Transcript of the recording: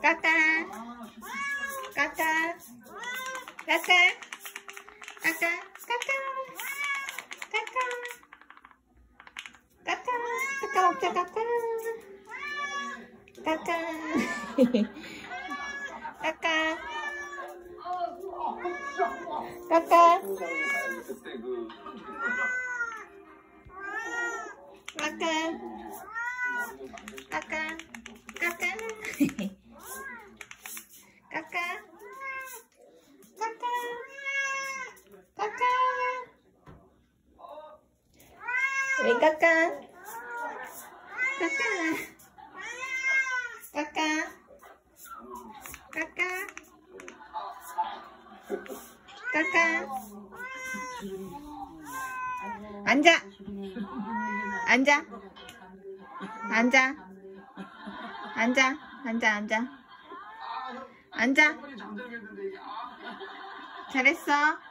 Kakak. Kakak. Kakak. Kakak. Kakak. Kakak. Kakak. Kakak. Kakak. Kakak. Kakak. Kakak. 왜 까까 까까 까까 까까 까까 앉아 앉아 앉아 앉아 앉아 앉아 앉아 잘했어